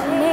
gente